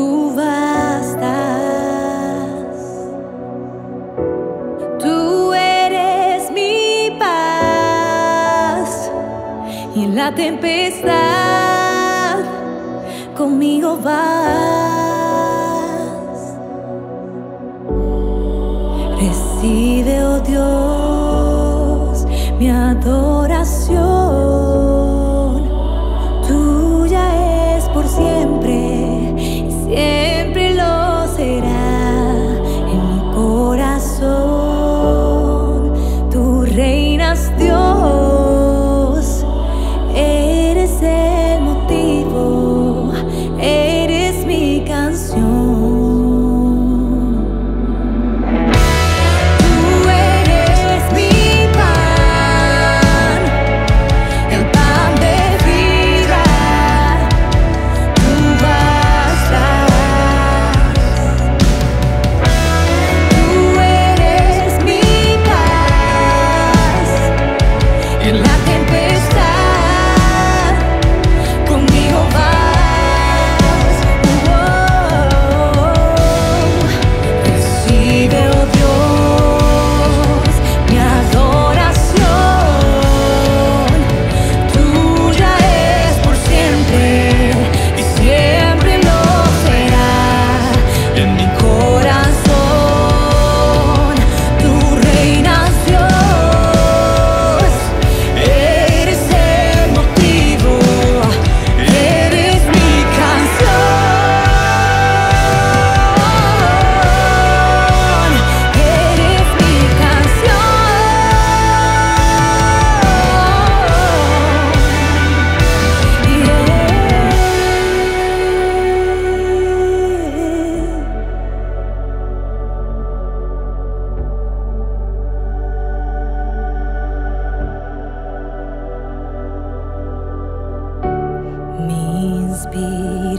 Tú, tú eres mi paz en la tempestad, conmigo vas. Recibe, oh Dios, mi adoración. Mi